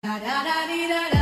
ラララリララ